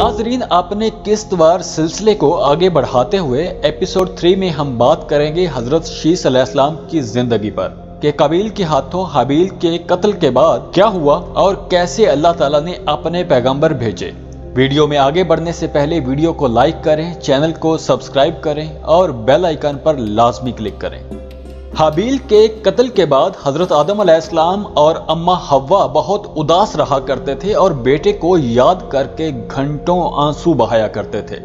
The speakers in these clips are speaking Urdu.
ناظرین اپنے قسط وار سلسلے کو آگے بڑھاتے ہوئے ایپیسوڈ 3 میں ہم بات کریں گے حضرت شیس علیہ السلام کی زندگی پر، کہ قبیل کے ہاتھوں حابیل کے قتل کے بعد کیا ہوا اور کیسے اللہ تعالیٰ نے اپنے پیغمبر بھیجے۔ ویڈیو میں آگے بڑھنے سے پہلے ویڈیو کو لائک کریں، چینل کو سبسکرائب کریں اور بیل آئیکن پر لازمی کلک کریں۔ حابیل کے قتل کے بعد حضرت آدم علیہ السلام اور اما ہوا بہت اداس رہا کرتے تھے اور بیٹے کو یاد کر کے گھنٹوں آنسو بہایا کرتے تھے۔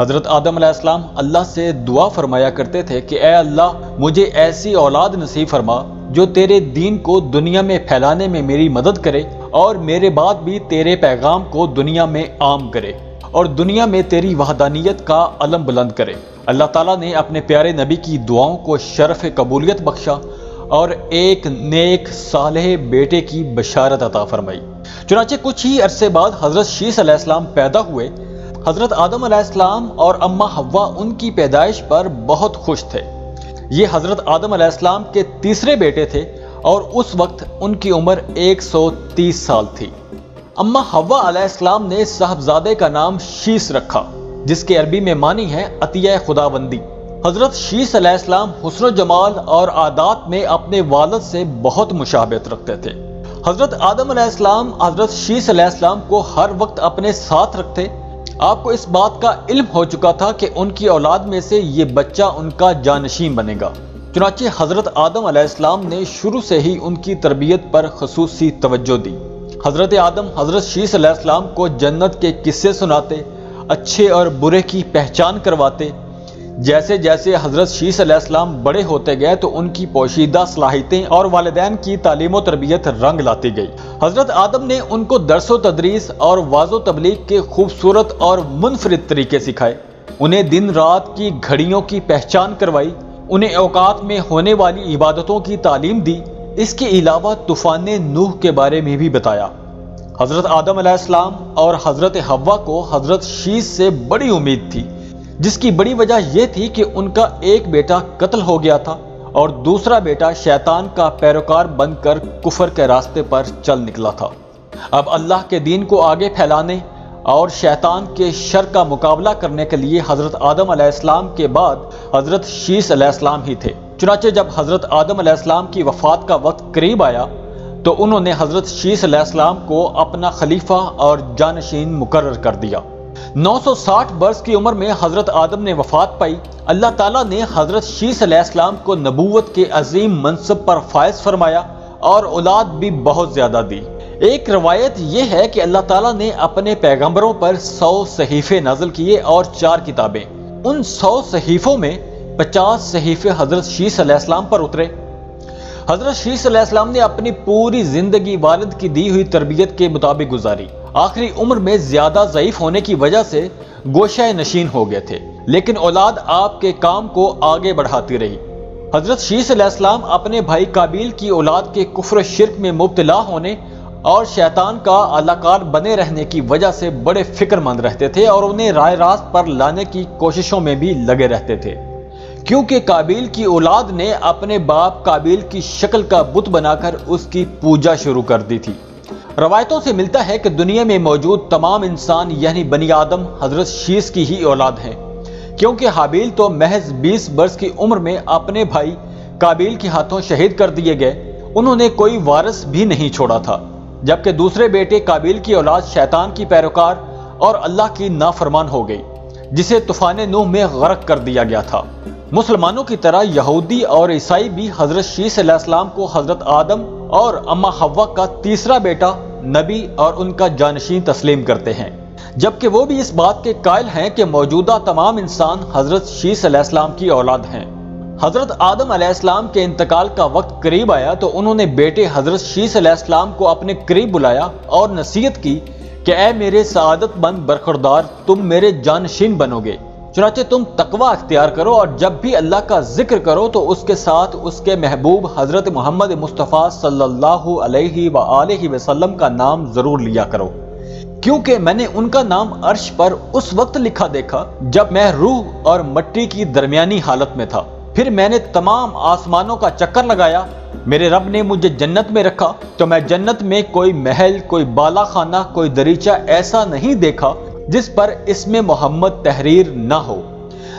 حضرت آدم علیہ السلام اللہ سے دعا فرمایا کرتے تھے کہ اے اللہ، مجھے ایسی اولاد نصیب فرما جو تیرے دین کو دنیا میں پھیلانے میں میری مدد کرے اور میرے بعد بھی تیرے پیغام کو دنیا میں عام کرے اور دنیا میں تیری وحدانیت کا علم بلند کرے۔ اللہ تعالیٰ نے اپنے پیارے نبی کی دعاؤں کو شرف قبولیت بخشا اور ایک نیک صالح بیٹے کی بشارت عطا فرمائی۔ چنانچہ کچھ ہی عرصے بعد حضرت شیس علیہ السلام پیدا ہوئے۔ حضرت آدم علیہ السلام اور اما ہوا ان کی پیدائش پر بہت خوش تھے۔ یہ حضرت آدم علیہ السلام کے تیسرے بیٹے تھے اور اس وقت ان کی عمر ایک سو تیس سال تھی۔ اما ہوا علیہ السلام نے صاحبزادے کا نام شیس رکھا۔ جس کے عربی میں معنی ہے عطیہ خدا بندی حضرت شیس علیہ السلام حسن و جمال اور عادات میں اپنے والد سے بہت مشابہت رکھتے تھے۔ حضرت آدم علیہ السلام، حضرت شیس علیہ السلام کو ہر وقت اپنے ساتھ رکھتے۔ آپ کو اس بات کا علم ہو چکا تھا کہ ان کی اولاد میں سے یہ بچہ ان کا جانشین بنے گا۔ چنانچہ حضرت آدم علیہ السلام نے شروع سے ہی ان کی تربیت پر خصوصی توجہ دی۔ حضرت آدم، حضرت شیس علیہ السلام کو جنت کے قصے سناتے اچھے اور برے کی پہچان کرواتے۔ جیسے جیسے حضرت شیس علیہ السلام بڑے ہوتے گئے، تو ان کی پوشیدہ صلاحیتیں اور والدین کی تعلیم و تربیت رنگ لاتی گئی۔ حضرت آدم نے ان کو درس و تدریس اور واض و تبلیغ کے خوبصورت اور منفرد طریقے سکھائے۔ انہیں دن رات کی گھڑیوں کی پہچان کروائی، انہیں اوقات میں ہونے والی عبادتوں کی تعلیم دی۔ اس کے علاوہ طوفان نوح کے بارے میں بھی بتایا۔ حضرت آدم علیہ السلام اور حضرت ہوا کو حضرت شیز سے بڑی امید تھی، جس کی بڑی وجہ یہ تھی کہ ان کا ایک بیٹا قتل ہو گیا تھا اور دوسرا بیٹا شیطان کا پیروکار بن کر کفر کے راستے پر چل نکلا تھا۔ اب اللہ کے دین کو آگے پھیلانے اور شیطان کے شر کا مقابلہ کرنے کے لیے حضرت آدم علیہ السلام کے بعد حضرت شیس علیہ السلام ہی تھے۔ چنانچہ جب حضرت آدم علیہ السلام کی وفات کا وقت قریب آیا تو انہوں نے حضرت شیس علیہ السلام کو اپنا خلیفہ اور جانشین مقرر کر دیا۔ نو سو ساٹھ برس کی عمر میں حضرت آدم نے وفات پائی۔ اللہ تعالیٰ نے حضرت شیس علیہ السلام کو نبوت کے عظیم منصب پر فائز فرمایا اور اولاد بھی بہت زیادہ دی۔ ایک روایت یہ ہے کہ اللہ تعالیٰ نے اپنے پیغمبروں پر سو صحیفے نازل کیے اور چار کتابیں۔ ان سو صحیفوں میں پچاس صحیفے حضرت شیس علیہ السلام پر اترے۔ حضرت شیس علیہ السلام نے اپنی پوری زندگی والد کی دی ہوئی تربیت کے مطابق گزاری۔ آخری عمر میں زیادہ ضعیف ہونے کی وجہ سے گوشہ نشین ہو گئے تھے، لیکن اولاد آپ کے کام کو آگے بڑھاتی رہی۔ حضرت شیس علیہ السلام اپنے بھائی قابیل کی اولاد کے کفر شرک میں مبتلا ہونے اور شیطان کا علاقار بنے رہنے کی وجہ سے بڑے فکر مند رہتے تھے اور انہیں رائے راست پر لانے کی کوششوں میں بھی لگے رہتے تھے۔ کیونکہ قابیل کی اولاد نے اپنے باپ قابیل کی شکل کا بت بنا کر اس کی پوجا شروع کر دی تھی۔ روایتوں سے ملتا ہے کہ دنیا میں موجود تمام انسان یعنی بنی آدم حضرت شیس کی ہی اولاد ہیں۔ کیونکہ حابیل تو محض بیس برس کی عمر میں اپنے بھائی قابیل کے ہاتھوں شہید کر دیے گئے، انہوں نے کوئی وارث بھی نہیں چھوڑا تھا۔ جبکہ دوسرے بیٹے قابیل کی اولاد شیطان کی پیروکار اور اللہ کی نافرمان ہو گئی۔ جسے طوفان نوح میں غرق کر دیا گیا تھا۔ مسلمانوں کی طرح یہودی اور عیسائی بھی حضرت شیس علیہ السلام کو حضرت آدم اور اما ہوا کا تیسرا بیٹا، نبی اور ان کا جانشین تسلیم کرتے ہیں۔ جبکہ وہ بھی اس بات کے قائل ہیں کہ موجودہ تمام انسان حضرت شیس علیہ السلام کی اولاد ہیں۔ حضرت آدم علیہ السلام کے انتقال کا وقت قریب آیا تو انہوں نے بیٹے حضرت شیس علیہ السلام کو اپنے قریب بلایا اور نصیحت کی کہ اے میرے سعادت مند برخوردار، تم میرے جانشین بنو گے۔ چنانچہ تم تقوی اختیار کرو اور جب بھی اللہ کا ذکر کرو تو اس کے ساتھ اس کے محبوب حضرت محمد مصطفیٰ صلی اللہ علیہ وآلہ وسلم کا نام ضرور لیا کرو۔ کیونکہ میں نے ان کا نام عرش پر اس وقت لکھا دیکھا جب میں روح اور مٹی کی درمیانی حالت میں تھا۔ پھر میں نے تمام آسمانوں کا چکر لگایا، میرے رب نے مجھے جنت میں رکھا، تو میں جنت میں کوئی محل، کوئی بالا خانہ کوئی دریچہ ایسا نہیں دیکھا جس پر اس میں محمد تحریر نہ ہو۔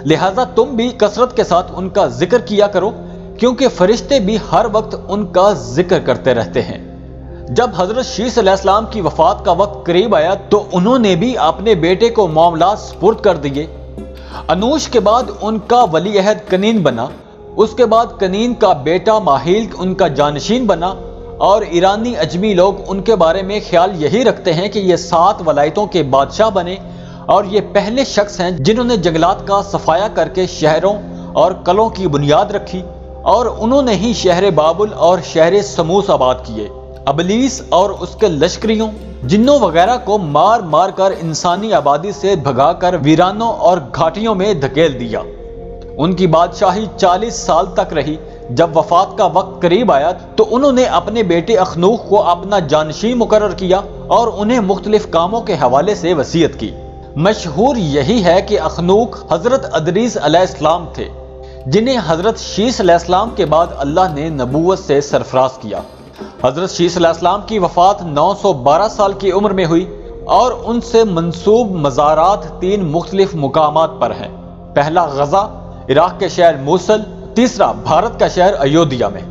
لہذا تم بھی کثرت کے ساتھ ان کا ذکر کیا کرو، کیونکہ فرشتے بھی ہر وقت ان کا ذکر کرتے رہتے ہیں۔ جب حضرت شیس علیہ السلام کی وفات کا وقت قریب آیا، تو انہوں نے بھی اپنے بیٹے کو معاملات سپرد کر دیے۔ انوش کے بعد ان کا ولی عہد کنین بنا، اس کے بعد کنین کا بیٹا ماہیل ان کا جانشین بنا، اور ایرانی اجمی لوگ ان کے بارے میں خیال یہی رکھتے ہیں کہ یہ سات ولایتوں کے بادشاہ بنے، اور یہ پہلے شخص ہیں جنہوں نے جنگلات کا صفایا کر کے شہروں اور قلوں کی بنیاد رکھی، اور انہوں نے ہی شہر بابل اور شہر سموس آباد کیے۔ ابلیس اور اس کے لشکریوں، جنوں وغیرہ کو مار مار کر انسانی آبادی سے بھگا کر ویرانوں اور گھاٹیوں میں دھکیل دیا۔ ان کی بادشاہی چالیس سال تک رہی۔ جب وفات کا وقت قریب آیا تو انہوں نے اپنے بیٹے اخنوخ کو اپنا جانشین مقرر کیا اور انہیں مختلف کاموں کے حوالے سے وسیعت کی۔ مشہور یہی ہے کہ اخنوخ حضرت ادریس علیہ السلام تھے، جنہیں حضرت شیس علیہ السلام کے بعد اللہ نے نبوت سے سرفراز کیا۔ حضرت شیس علیہ السلام کی وفات نو سو بارہ سال کی عمر میں ہوئی اور ان سے منصوب مزارات تین مختلف مقامات پر ہیں۔ پہلا غزہ، عراق کے شہر موسل تیسرا بھارت کا شہر ایودھیا میں۔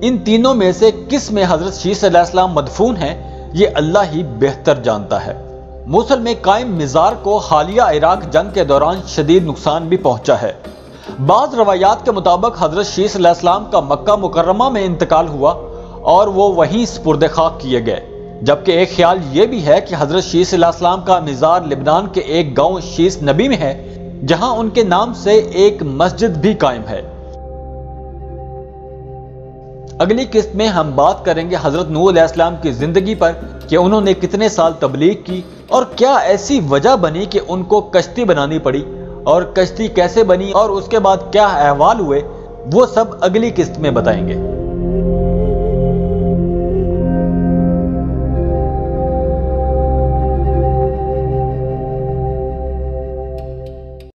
ان تینوں میں سے کس میں حضرت شیس علیہ السلام مدفون ہیں، یہ اللہ ہی بہتر جانتا ہے۔ موسل میں قائم مزار کو حالیہ عراق جنگ کے دوران شدید نقصان بھی پہنچا ہے۔ بعض روایات کے مطابق حضرت شیس علیہ السلام کا مکہ مکرمہ میں انتقال ہوا۔ اور وہ وہیں سپرد خاک کیے گئے۔ جبکہ ایک خیال یہ بھی ہے کہ حضرت شیس علیہ السلام کا مزار لبنان کے ایک گاؤں شیس نبی میں ہے، جہاں ان کے نام سے ایک مسجد بھی قائم ہے۔ اگلی قسط میں ہم بات کریں گے حضرت نور علیہ السلام کی زندگی پر کہ انہوں نے کتنے سال تبلیغ کی اور کیا ایسی وجہ بنی کہ ان کو کشتی بنانی پڑی اور کشتی کیسے بنی اور اس کے بعد کیا احوال ہوئے، وہ سب اگلی قسط میں بتائیں گے۔